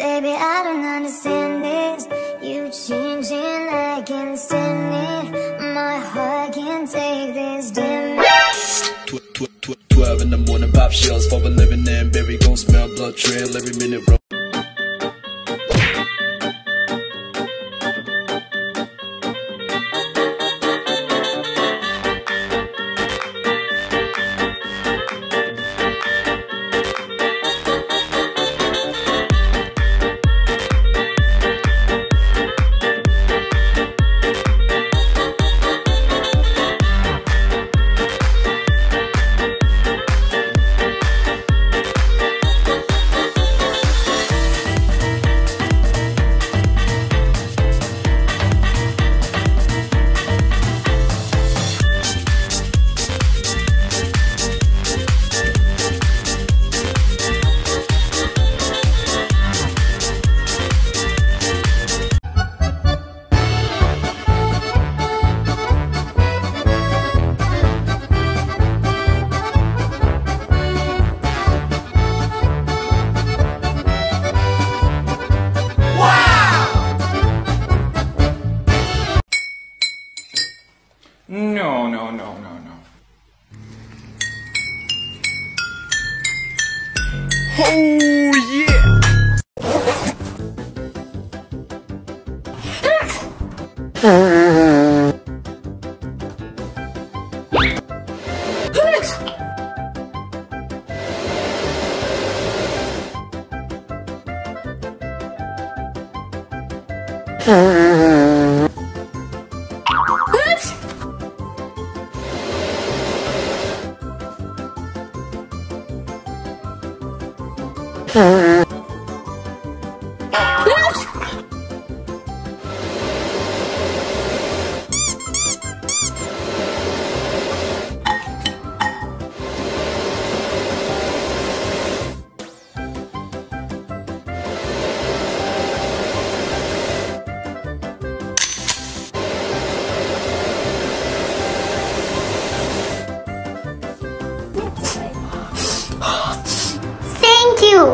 Baby, I don't understand this. You changing, I can't stand it. My heart can't take this tw- Twelve in the morning, pop shells for a living and berry gon' smell blood trail every minute. No, no, no, no, no. Oh, yeah! Oops! Mm-hmm.